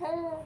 Mm-hmm.